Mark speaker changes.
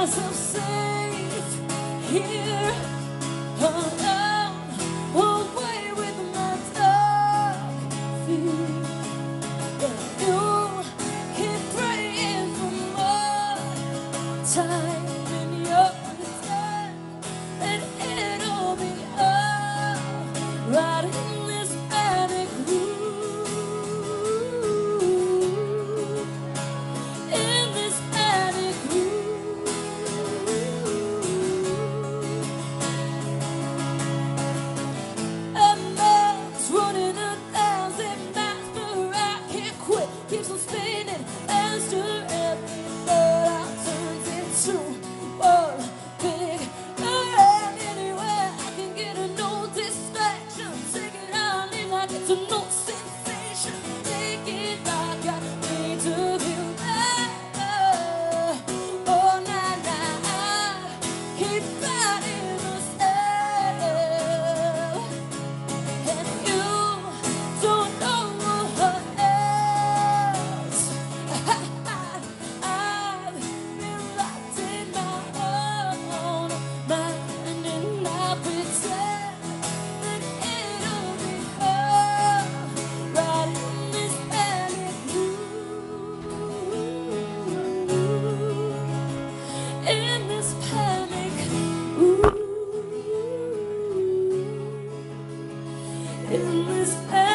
Speaker 1: myself safe here alone, away with my dark fear. But you keep praying for more time. satisfaction. Take it all in like it's a no. in this pain.